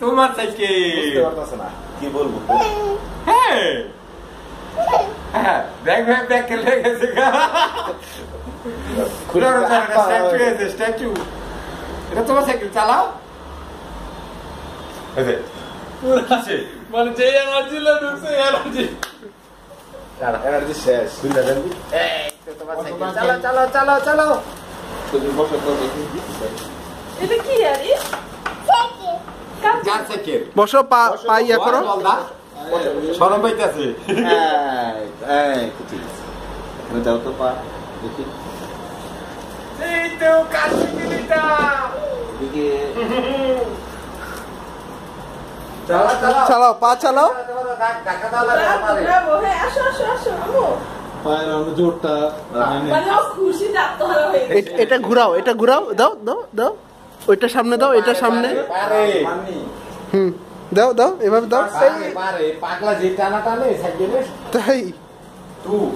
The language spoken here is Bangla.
তোমার পারতেছে কি বলব? হ্যাঁ ব্যাগ ব্যাগ ব্যাগ খেলে গেছে স্ট্যাচু এটা তোমার সাইকেল চালাও। এই যে, কিসে? মানে যে এনার্জি ঢুকছে এনার্জি এনার্জি শেষ। খুলে দেন এই তো তোমার সাইকেল। চালাও চালাও চালাও এটা কি আরে? বসো পা পা ইয়া করো। সরম পাইতেছে। দাও তো পা দেখি। এই তো কাশ্মীরিটা এদিকে। চালাও পা মানে এটা ঘুরাও এটা ঘুরাও দাও দাও দাও। ওইটা সামনে দাও এটা সামনে। হুম দাও দাও এভাবে দাও। পারে পারে পাগলা যে টানা টানে সাইকেলে। তাই? তুই